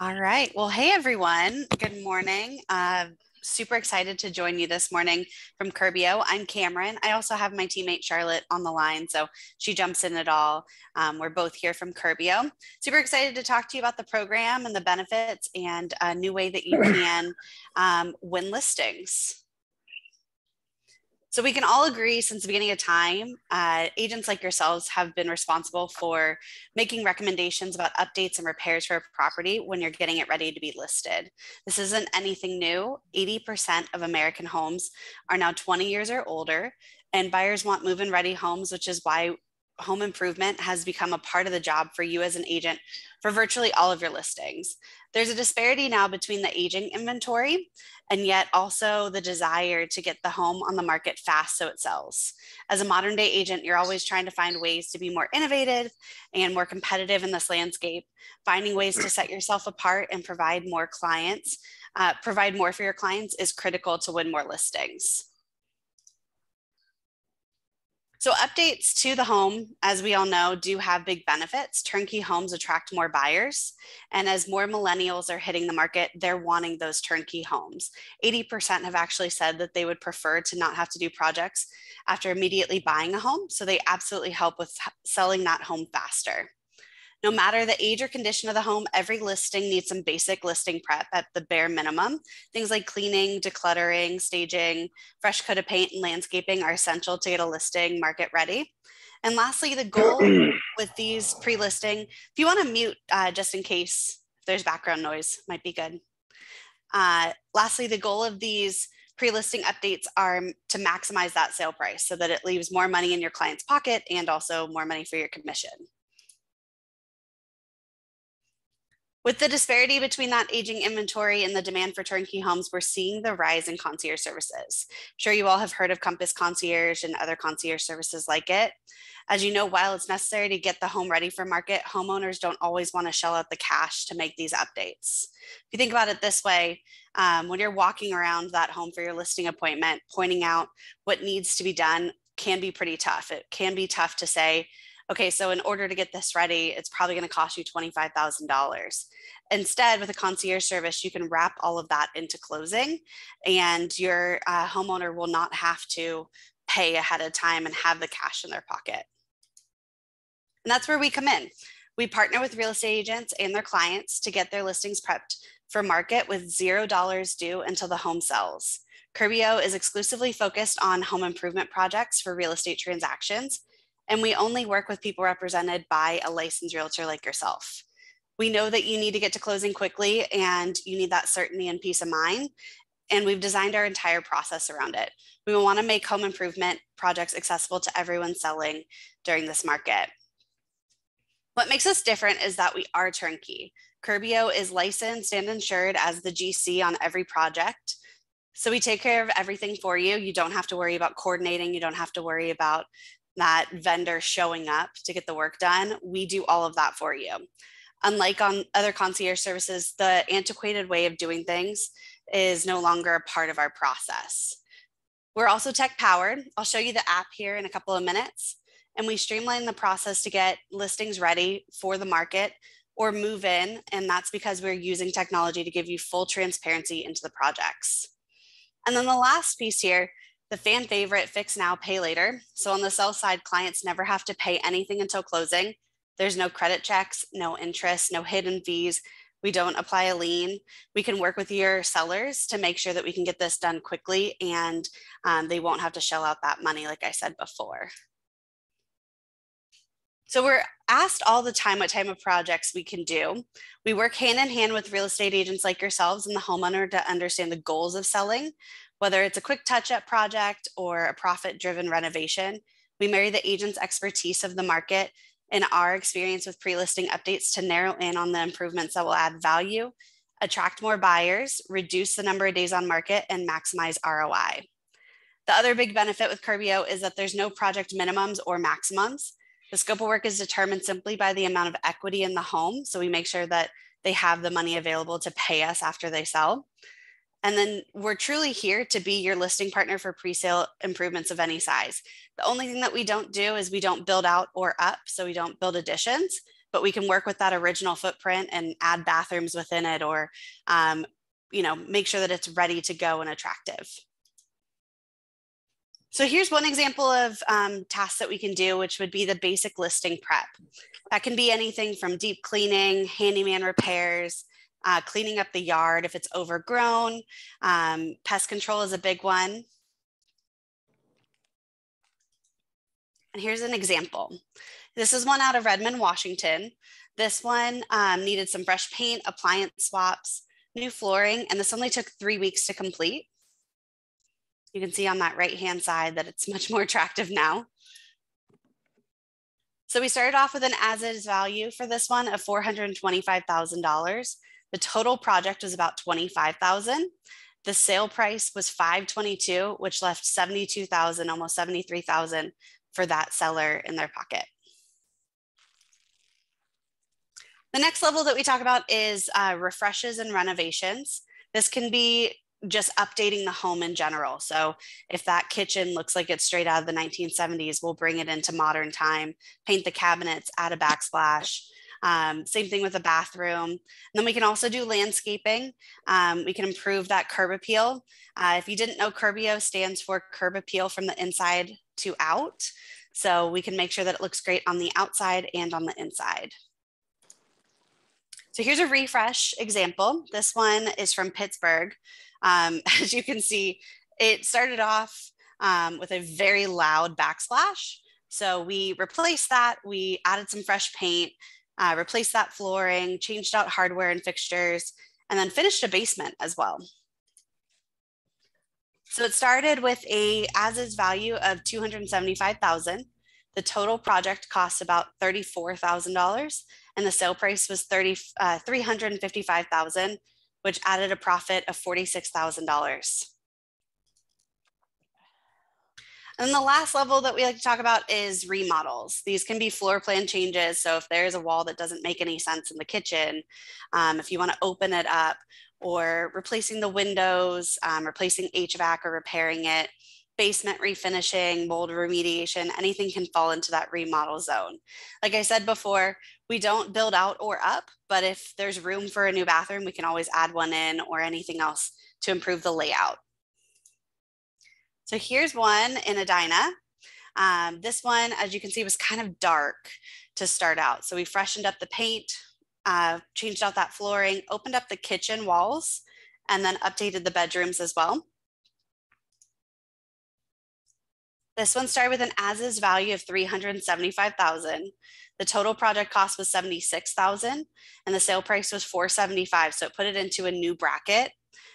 All right. Well, hey, everyone. Good morning. Uh, super excited to join you this morning from Curbio. I'm Cameron. I also have my teammate Charlotte on the line, so she jumps in at all. Um, we're both here from Curbio. Super excited to talk to you about the program and the benefits and a new way that you can um, win listings. So we can all agree since the beginning of time, uh, agents like yourselves have been responsible for making recommendations about updates and repairs for a property when you're getting it ready to be listed. This isn't anything new. 80% of American homes are now 20 years or older, and buyers want move-in ready homes, which is why home improvement has become a part of the job for you as an agent for virtually all of your listings. There's a disparity now between the aging inventory and yet also the desire to get the home on the market fast so it sells. As a modern day agent, you're always trying to find ways to be more innovative and more competitive in this landscape, finding ways to set yourself apart and provide more clients, uh, provide more for your clients is critical to win more listings. So updates to the home, as we all know, do have big benefits. Turnkey homes attract more buyers. And as more millennials are hitting the market, they're wanting those turnkey homes. 80% have actually said that they would prefer to not have to do projects after immediately buying a home. So they absolutely help with selling that home faster. No matter the age or condition of the home, every listing needs some basic listing prep at the bare minimum. Things like cleaning, decluttering, staging, fresh coat of paint, and landscaping are essential to get a listing market ready. And lastly, the goal with these pre-listing, if you want to mute uh, just in case there's background noise, might be good. Uh, lastly, the goal of these pre-listing updates are to maximize that sale price so that it leaves more money in your client's pocket and also more money for your commission. With the disparity between that aging inventory and the demand for turnkey homes, we're seeing the rise in concierge services. I'm sure you all have heard of Compass Concierge and other concierge services like it. As you know, while it's necessary to get the home ready for market, homeowners don't always want to shell out the cash to make these updates. If you think about it this way, um, when you're walking around that home for your listing appointment, pointing out what needs to be done can be pretty tough. It can be tough to say, okay, so in order to get this ready, it's probably going to cost you $25,000. Instead, with a concierge service, you can wrap all of that into closing and your uh, homeowner will not have to pay ahead of time and have the cash in their pocket. And that's where we come in. We partner with real estate agents and their clients to get their listings prepped for market with $0 due until the home sells. Curbio is exclusively focused on home improvement projects for real estate transactions and we only work with people represented by a licensed realtor like yourself. We know that you need to get to closing quickly and you need that certainty and peace of mind. And we've designed our entire process around it. We want to make home improvement projects accessible to everyone selling during this market. What makes us different is that we are turnkey. Curbio is licensed and insured as the GC on every project. So we take care of everything for you. You don't have to worry about coordinating. You don't have to worry about that vendor showing up to get the work done, we do all of that for you. Unlike on other concierge services, the antiquated way of doing things is no longer a part of our process. We're also tech powered. I'll show you the app here in a couple of minutes. And we streamline the process to get listings ready for the market or move in. And that's because we're using technology to give you full transparency into the projects. And then the last piece here the fan favorite fix now, pay later. So on the sell side, clients never have to pay anything until closing. There's no credit checks, no interest, no hidden fees. We don't apply a lien. We can work with your sellers to make sure that we can get this done quickly and um, they won't have to shell out that money, like I said before. So we're asked all the time what type of projects we can do. We work hand in hand with real estate agents like yourselves and the homeowner to understand the goals of selling, whether it's a quick touch up project or a profit driven renovation, we marry the agent's expertise of the market and our experience with pre listing updates to narrow in on the improvements that will add value, attract more buyers, reduce the number of days on market, and maximize ROI. The other big benefit with Curbio is that there's no project minimums or maximums. The scope of work is determined simply by the amount of equity in the home. So we make sure that they have the money available to pay us after they sell. And then we're truly here to be your listing partner for pre-sale improvements of any size. The only thing that we don't do is we don't build out or up, so we don't build additions, but we can work with that original footprint and add bathrooms within it or um, you know, make sure that it's ready to go and attractive. So here's one example of um, tasks that we can do, which would be the basic listing prep. That can be anything from deep cleaning, handyman repairs, uh, cleaning up the yard if it's overgrown. Um, pest control is a big one. And here's an example. This is one out of Redmond, Washington. This one um, needed some fresh paint, appliance swaps, new flooring, and this only took three weeks to complete. You can see on that right-hand side that it's much more attractive now. So we started off with an as-is value for this one of $425,000. The total project was about 25,000. The sale price was 522, which left 72,000, almost 73,000 for that seller in their pocket. The next level that we talk about is uh, refreshes and renovations. This can be just updating the home in general. So if that kitchen looks like it's straight out of the 1970s, we'll bring it into modern time, paint the cabinets, add a backsplash. Um, same thing with the bathroom. And then we can also do landscaping. Um, we can improve that curb appeal. Uh, if you didn't know, Curbio stands for curb appeal from the inside to out. So we can make sure that it looks great on the outside and on the inside. So here's a refresh example. This one is from Pittsburgh. Um, as you can see, it started off um, with a very loud backsplash. So we replaced that, we added some fresh paint, uh, replaced that flooring, changed out hardware and fixtures, and then finished a basement as well. So it started with a as-is value of 275,000. The total project cost about $34,000 and the sale price was 30, uh, 355,000 which added a profit of $46,000. And the last level that we like to talk about is remodels. These can be floor plan changes. So if there's a wall that doesn't make any sense in the kitchen, um, if you want to open it up or replacing the windows, um, replacing HVAC or repairing it, basement refinishing, mold remediation, anything can fall into that remodel zone. Like I said before, we don't build out or up, but if there's room for a new bathroom, we can always add one in or anything else to improve the layout. So here's one in Edina. Um, this one, as you can see, was kind of dark to start out. So we freshened up the paint, uh, changed out that flooring, opened up the kitchen walls, and then updated the bedrooms as well. This one started with an as-is value of 375,000. The total project cost was 76,000 and the sale price was 475. So it put it into a new bracket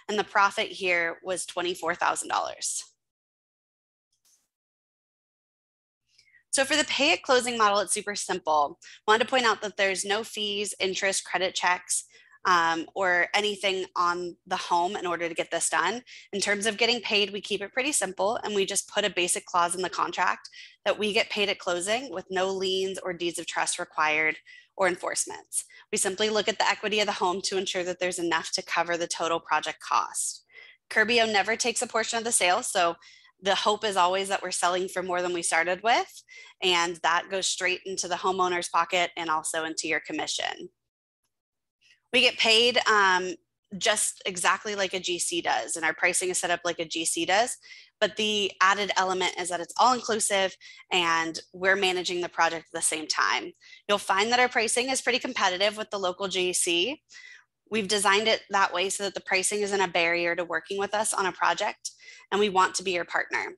and the profit here was $24,000. So for the pay at closing model, it's super simple. Wanted to point out that there's no fees, interest, credit checks um, or anything on the home in order to get this done. In terms of getting paid, we keep it pretty simple and we just put a basic clause in the contract that we get paid at closing with no liens or deeds of trust required or enforcements. We simply look at the equity of the home to ensure that there's enough to cover the total project cost. Curbio never takes a portion of the sale, so the hope is always that we're selling for more than we started with, and that goes straight into the homeowner's pocket and also into your commission. We get paid um, just exactly like a GC does, and our pricing is set up like a GC does. But the added element is that it's all inclusive and we're managing the project at the same time. You'll find that our pricing is pretty competitive with the local GC. We've designed it that way so that the pricing isn't a barrier to working with us on a project, and we want to be your partner.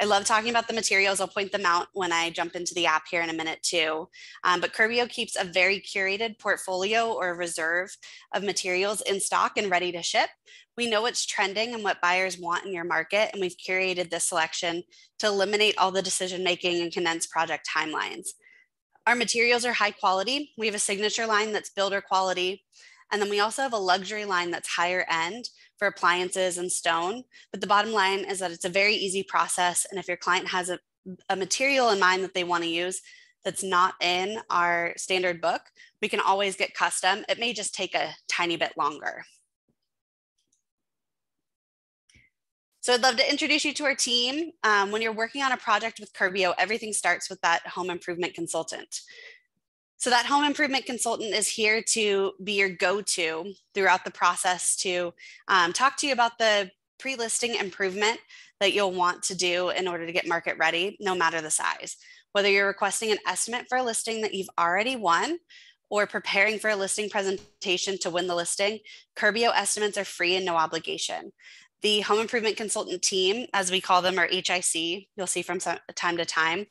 I love talking about the materials. I'll point them out when I jump into the app here in a minute too. Um, but Curbio keeps a very curated portfolio or reserve of materials in stock and ready to ship. We know what's trending and what buyers want in your market, and we've curated this selection to eliminate all the decision making and condense project timelines. Our materials are high quality. We have a signature line that's builder quality. And then we also have a luxury line that's higher end for appliances and stone. But the bottom line is that it's a very easy process. And if your client has a, a material in mind that they want to use, that's not in our standard book, we can always get custom. It may just take a tiny bit longer. So I'd love to introduce you to our team. Um, when you're working on a project with Curbio, everything starts with that home improvement consultant. So that home improvement consultant is here to be your go-to throughout the process to um, talk to you about the pre-listing improvement that you'll want to do in order to get market ready, no matter the size. Whether you're requesting an estimate for a listing that you've already won or preparing for a listing presentation to win the listing, Curbio estimates are free and no obligation. The home improvement consultant team, as we call them, or HIC, you'll see from time to time,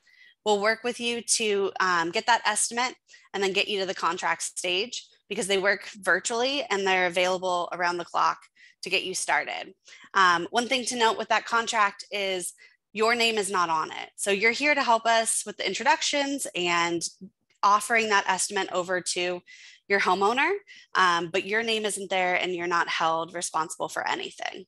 will work with you to um, get that estimate and then get you to the contract stage because they work virtually and they're available around the clock to get you started. Um, one thing to note with that contract is your name is not on it. So you're here to help us with the introductions and offering that estimate over to your homeowner, um, but your name isn't there and you're not held responsible for anything.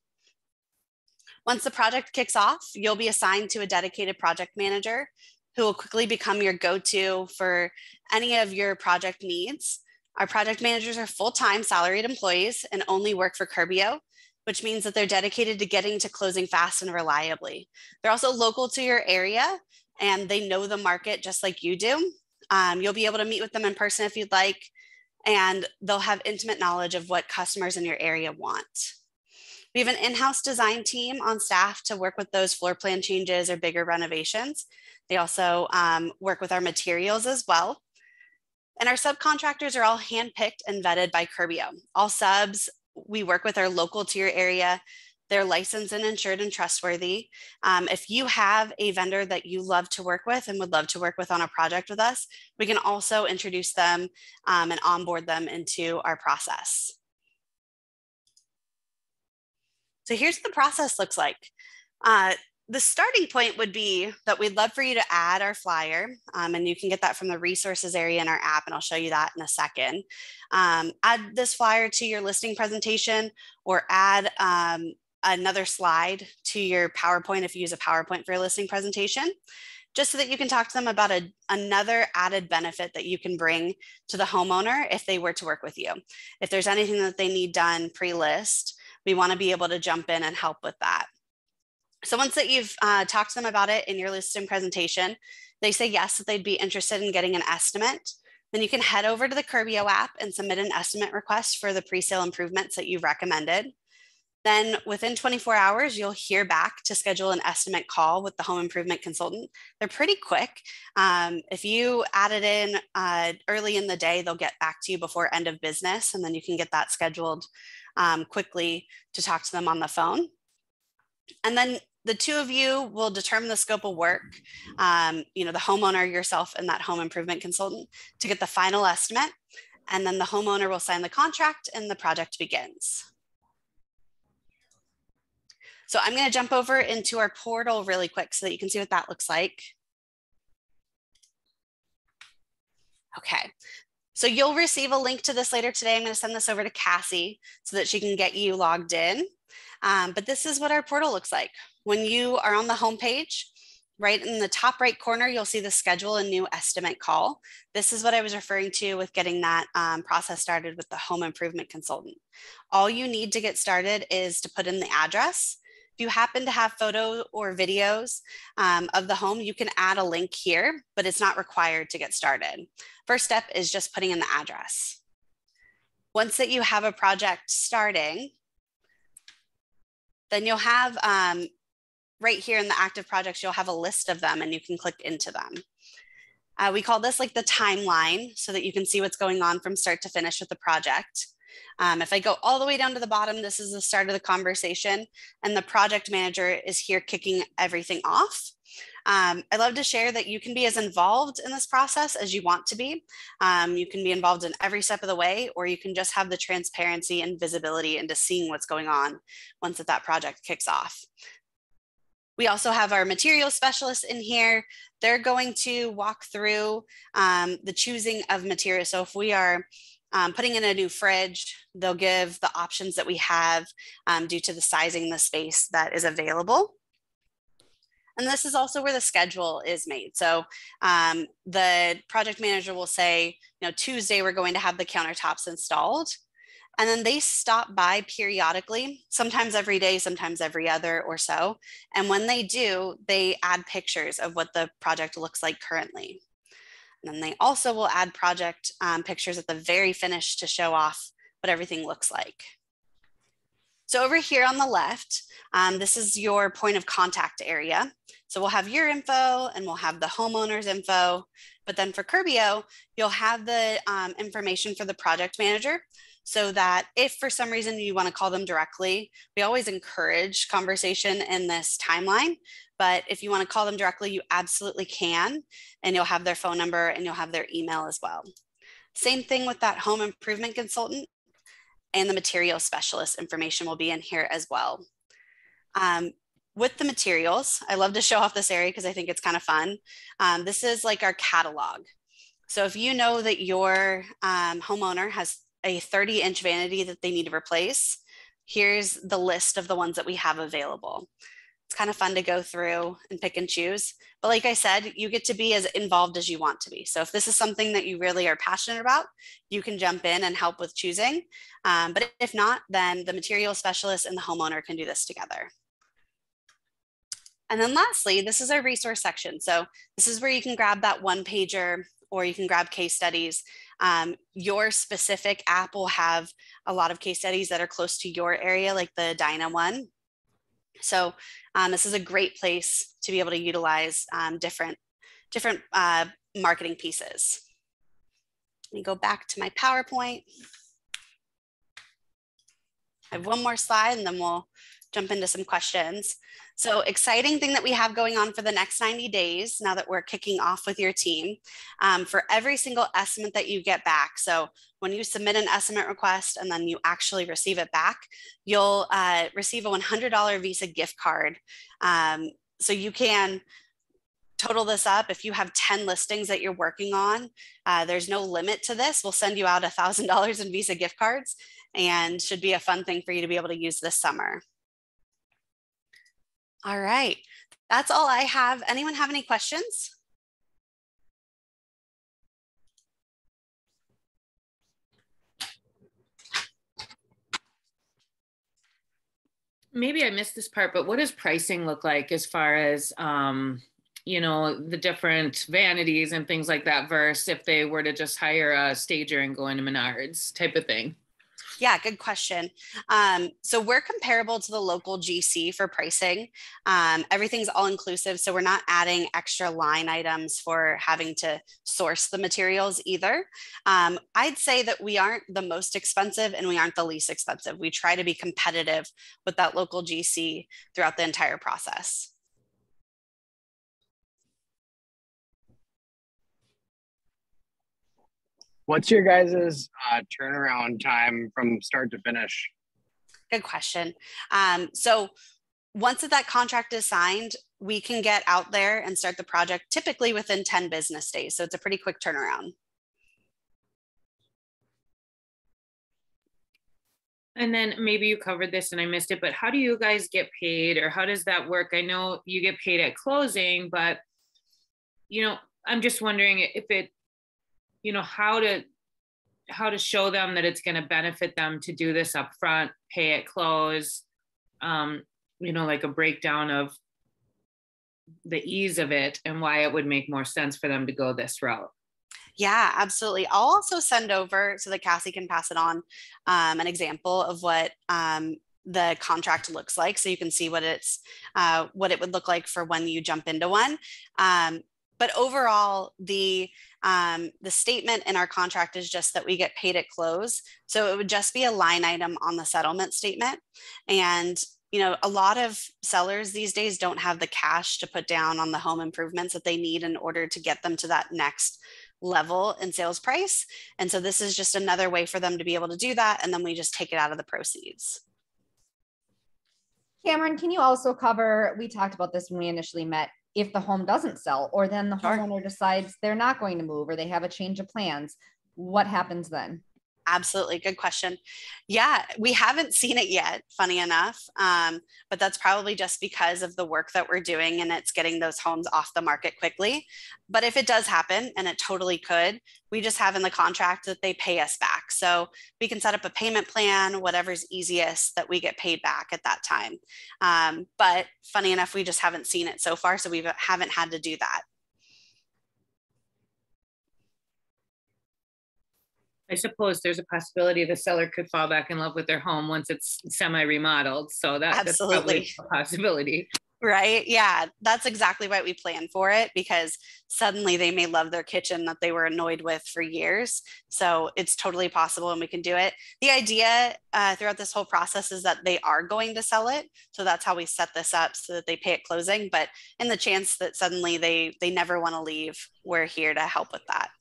Once the project kicks off, you'll be assigned to a dedicated project manager who will quickly become your go-to for any of your project needs. Our project managers are full-time salaried employees and only work for Curbio, which means that they're dedicated to getting to closing fast and reliably. They're also local to your area and they know the market just like you do. Um, you'll be able to meet with them in person if you'd like, and they'll have intimate knowledge of what customers in your area want. We have an in-house design team on staff to work with those floor plan changes or bigger renovations. They also um, work with our materials as well. And our subcontractors are all handpicked and vetted by Curbio. All subs we work with are local your area. They're licensed and insured and trustworthy. Um, if you have a vendor that you love to work with and would love to work with on a project with us, we can also introduce them um, and onboard them into our process. So here's what the process looks like. Uh, the starting point would be that we'd love for you to add our flyer, um, and you can get that from the resources area in our app, and I'll show you that in a second. Um, add this flyer to your listing presentation or add um, another slide to your PowerPoint if you use a PowerPoint for your listing presentation, just so that you can talk to them about a, another added benefit that you can bring to the homeowner if they were to work with you. If there's anything that they need done pre-list, we wanna be able to jump in and help with that. So once that you've uh, talked to them about it in your listing presentation, they say yes, that they'd be interested in getting an estimate. Then you can head over to the Curbio app and submit an estimate request for the pre-sale improvements that you've recommended. Then within 24 hours, you'll hear back to schedule an estimate call with the home improvement consultant. They're pretty quick. Um, if you add it in uh, early in the day, they'll get back to you before end of business, and then you can get that scheduled um, quickly to talk to them on the phone. And then the two of you will determine the scope of work, um, you know, the homeowner, yourself, and that home improvement consultant to get the final estimate. And then the homeowner will sign the contract and the project begins. So I'm going to jump over into our portal really quick so that you can see what that looks like. Okay, so you'll receive a link to this later today. I'm going to send this over to Cassie so that she can get you logged in. Um, but this is what our portal looks like. When you are on the homepage, right in the top right corner, you'll see the schedule a new estimate call. This is what I was referring to with getting that um, process started with the home improvement consultant. All you need to get started is to put in the address. You happen to have photo or videos um, of the home, you can add a link here, but it's not required to get started. First step is just putting in the address. Once that you have a project starting, then you'll have um, right here in the active projects, you'll have a list of them and you can click into them. Uh, we call this like the timeline so that you can see what's going on from start to finish with the project. Um, if I go all the way down to the bottom, this is the start of the conversation and the project manager is here kicking everything off. Um, I love to share that you can be as involved in this process as you want to be. Um, you can be involved in every step of the way, or you can just have the transparency and visibility into seeing what's going on once that, that project kicks off. We also have our material specialists in here. They're going to walk through um, the choosing of material. So if we are um, putting in a new fridge, they'll give the options that we have um, due to the sizing the space that is available. And this is also where the schedule is made. So um, the project manager will say, you know, Tuesday we're going to have the countertops installed. And then they stop by periodically, sometimes every day, sometimes every other or so. And when they do, they add pictures of what the project looks like currently. And then they also will add project um, pictures at the very finish to show off what everything looks like. So over here on the left, um, this is your point of contact area. So we'll have your info and we'll have the homeowner's info. But then for Curbio, you'll have the um, information for the project manager so that if for some reason you want to call them directly, we always encourage conversation in this timeline. But if you want to call them directly, you absolutely can. And you'll have their phone number and you'll have their email as well. Same thing with that home improvement consultant and the material specialist information will be in here as well. Um, with the materials, I love to show off this area because I think it's kind of fun. Um, this is like our catalog. So if you know that your um, homeowner has a 30 inch vanity that they need to replace, here's the list of the ones that we have available. It's kind of fun to go through and pick and choose. But like I said, you get to be as involved as you want to be. So if this is something that you really are passionate about, you can jump in and help with choosing. Um, but if not, then the material specialist and the homeowner can do this together. And then lastly, this is our resource section. So this is where you can grab that one pager or you can grab case studies. Um, your specific app will have a lot of case studies that are close to your area, like the Edina one. So um, this is a great place to be able to utilize um, different, different uh, marketing pieces. Let me go back to my PowerPoint. I have one more slide and then we'll jump into some questions. So exciting thing that we have going on for the next 90 days now that we're kicking off with your team um, for every single estimate that you get back. So when you submit an estimate request and then you actually receive it back, you'll uh, receive a $100 Visa gift card. Um, so you can total this up. If you have 10 listings that you're working on, uh, there's no limit to this. We'll send you out $1,000 in Visa gift cards and should be a fun thing for you to be able to use this summer. All right, that's all I have. Anyone have any questions? Maybe I missed this part, but what does pricing look like as far as, um, you know, the different vanities and things like that versus if they were to just hire a stager and go into Menards type of thing? Yeah, good question. Um, so we're comparable to the local GC for pricing. Um, everything's all inclusive, so we're not adding extra line items for having to source the materials either. Um, I'd say that we aren't the most expensive and we aren't the least expensive. We try to be competitive with that local GC throughout the entire process. What's your guys' uh, turnaround time from start to finish? Good question. Um, so once that contract is signed, we can get out there and start the project typically within 10 business days. So it's a pretty quick turnaround. And then maybe you covered this and I missed it, but how do you guys get paid or how does that work? I know you get paid at closing, but you know, I'm just wondering if it you know how to how to show them that it's going to benefit them to do this up front pay at close um, you know like a breakdown of the ease of it and why it would make more sense for them to go this route yeah, absolutely. I'll also send over so that Cassie can pass it on um, an example of what um, the contract looks like, so you can see what it's uh, what it would look like for when you jump into one. Um, but overall, the um, the statement in our contract is just that we get paid at close. So it would just be a line item on the settlement statement. And you know, a lot of sellers these days don't have the cash to put down on the home improvements that they need in order to get them to that next level in sales price. And so this is just another way for them to be able to do that. And then we just take it out of the proceeds. Cameron, can you also cover? We talked about this when we initially met if the home doesn't sell or then the sure. homeowner decides they're not going to move or they have a change of plans what happens then Absolutely. Good question. Yeah, we haven't seen it yet, funny enough. Um, but that's probably just because of the work that we're doing and it's getting those homes off the market quickly. But if it does happen, and it totally could, we just have in the contract that they pay us back. So we can set up a payment plan, whatever's easiest that we get paid back at that time. Um, but funny enough, we just haven't seen it so far. So we haven't had to do that. I suppose there's a possibility the seller could fall back in love with their home once it's semi remodeled. So that, that's probably a possibility. Right. Yeah. That's exactly why we plan for it because suddenly they may love their kitchen that they were annoyed with for years. So it's totally possible and we can do it. The idea uh, throughout this whole process is that they are going to sell it. So that's how we set this up so that they pay at closing. But in the chance that suddenly they they never want to leave, we're here to help with that.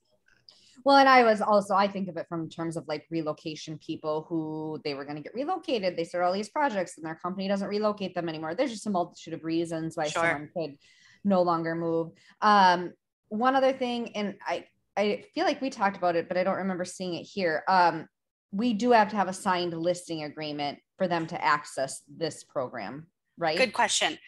Well, and I was also, I think of it from terms of like relocation people who they were going to get relocated. They start all these projects and their company doesn't relocate them anymore. There's just a multitude of reasons why sure. someone could no longer move. Um, one other thing, and I, I feel like we talked about it, but I don't remember seeing it here. Um, we do have to have a signed listing agreement for them to access this program, right? Good question.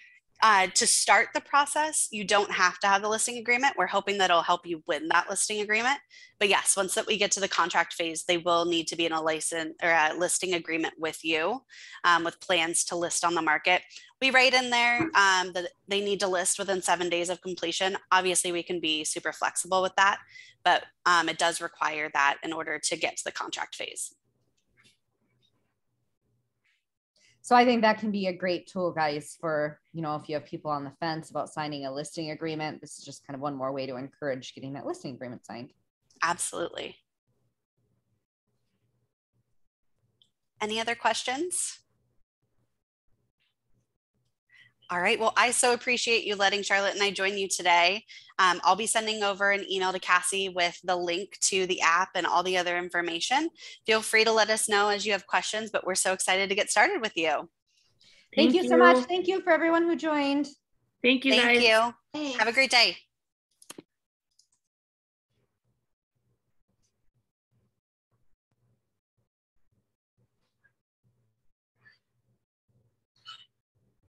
Uh, to start the process, you don't have to have the listing agreement. We're hoping that it'll help you win that listing agreement. But yes, once that we get to the contract phase, they will need to be in a license or a listing agreement with you um, with plans to list on the market. We write in there um, that they need to list within seven days of completion. Obviously, we can be super flexible with that, but um, it does require that in order to get to the contract phase. So I think that can be a great tool, guys, for, you know, if you have people on the fence about signing a listing agreement, this is just kind of one more way to encourage getting that listing agreement signed. Absolutely. Any other questions? All right. Well, I so appreciate you letting Charlotte and I join you today. Um, I'll be sending over an email to Cassie with the link to the app and all the other information. Feel free to let us know as you have questions, but we're so excited to get started with you. Thank, Thank you, you so much. Thank you for everyone who joined. Thank you. Thank guys. you. Have a great day.